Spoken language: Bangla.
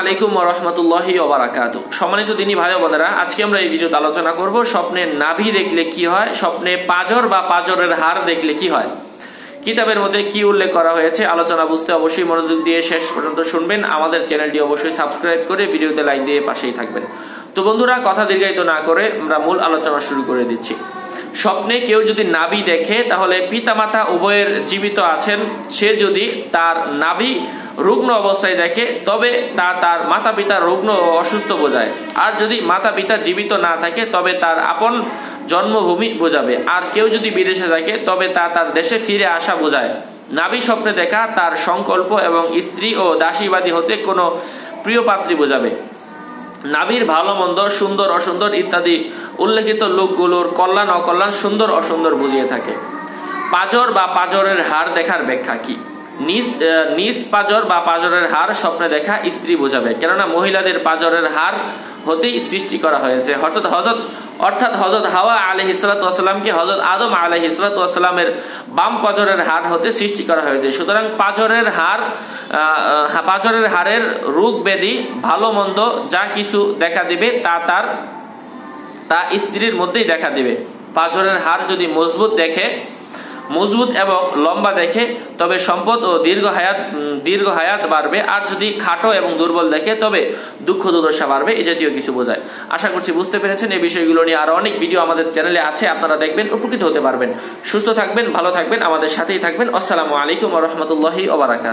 আলাইকুম সম্মানিত দিনী ভাই বোনেরা, আজকে আমরা এই ভিডিওতে আলোচনা করব স্বপ্নে নাভি দেখলে কি হয়, স্বপ্নে পাজর বা পাজরের হার দেখলে কি হয়। কিতাবের মধ্যে কি উল্লেখ করা হয়েছে, আলোচনা বুঝতে অবশ্যই মনোযোগ দিয়ে শেষ পর্যন্ত শুনবেন। আমাদের চ্যানেলটি অবশ্যই সাবস্ক্রাইব করে ভিডিওতে লাইক দিয়ে পাশেই থাকবেন। তো বন্ধুরা, কথা দীর্ঘায়িত না করে আমরা মূল আলোচনা শুরু করে দিচ্ছি। স্বপ্নে কেউ যদি নাভি দেখে, তাহলে পিতামাতা উভয়ের জীবিত আছেন। সে যদি তার নাভি রুগ্ন অবস্থায় দেখে, তবে তা তার মাতা পিতা রুগ্ন ও অসুস্থ বোঝায়। আর যদি মাতা পিতা জীবিত না থাকে, তবে তার আপন জন্মভূমি বোঝাবে। আর কেউ যদি বিদেশে থাকে, তবে তা তার দেশে ফিরে আসা বোঝায়। নাবি স্বপ্নে দেখা তার সংকল্প এবং স্ত্রী ও দাসীবাদী হতে কোনো প্রিয় পাত্রী বোঝাবে। নাভির ভালো, মন্দ, সুন্দর, অসুন্দর ইত্যাদি উল্লেখিত লোকগুলোর কল্যাণ, অকল্যাণ সুন্দর, অসুন্দর বুঝিয়ে থাকে। পাজর বা পাজরের হার দেখার ব্যাখ্যা কি? নিজ নিজ পাজর বা পাজরের হার স্বপ্নে দেখা স্ত্রী বোঝাবে। কেননা মহিলাদের পাজরের হার হতেই সৃষ্টি করা হয়েছে। অর্থাৎ হজরত অর্থাৎ হজরত হাওয়া আলহ ইসলাতামকে হজরত আদম আলহ ইসলাতামের বাম পাজরের হার হতে সৃষ্টি করা হয়েছে। সুতরাং পাজরের হার পাজরের হারের রোগ ব্যাধি ভালো মন্দ যা কিছু দেখা দিবে তা তার তা স্ত্রীর মধ্যেই দেখা দিবে। পাজরের হার যদি মজবুত দেখে মজবুত এবং লম্বা দেখে, তবে সম্পদ ও দীর্ঘ হায়াত দীর্ঘ হায়াত বাড়বে। আর যদি খাটো এবং দুর্বল দেখে, তবে দুঃখ দুর্দশা বাড়বে। এই জাতীয় কিছু বোঝায়। আশা করছি বুঝতে পেরেছেন। এই বিষয়গুলো নিয়ে আরও অনেক ভিডিও আমাদের চ্যানেলে আছে। আপনারা দেখবেন, উপকৃত হতে পারবেন। সুস্থ থাকবেন, ভালো থাকবেন, আমাদের সাথেই থাকবেন। আসসালামু আলাইকুম রহমতুল্লাহি ওবরাকাত